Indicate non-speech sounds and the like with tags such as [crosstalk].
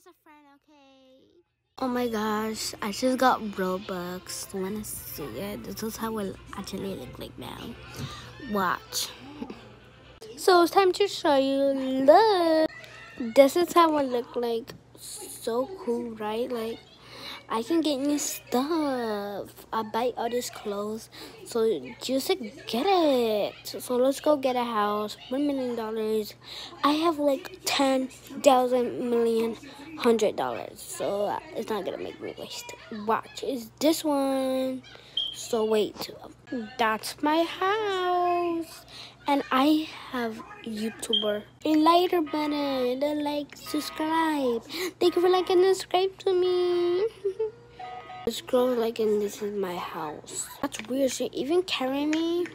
as a friend, okay? Oh my gosh, I just got Robux. Wanna see it? This is how it actually look like now. Watch. [laughs] so it's time to show you. Look, this is how it look like. So cool, right? Like I can get new stuff. I buy all these clothes. So just get it. So let's go get a house. One million dollars. I have like ten thousand million hundred dollars. So uh, it's not gonna make me waste. Watch is this one. So wait. That's my house. And I have YouTuber. A lighter button. The like, subscribe. Thank you for liking and subscribe to me. [laughs] this girl like and this is my house. That's weird. She even carry me.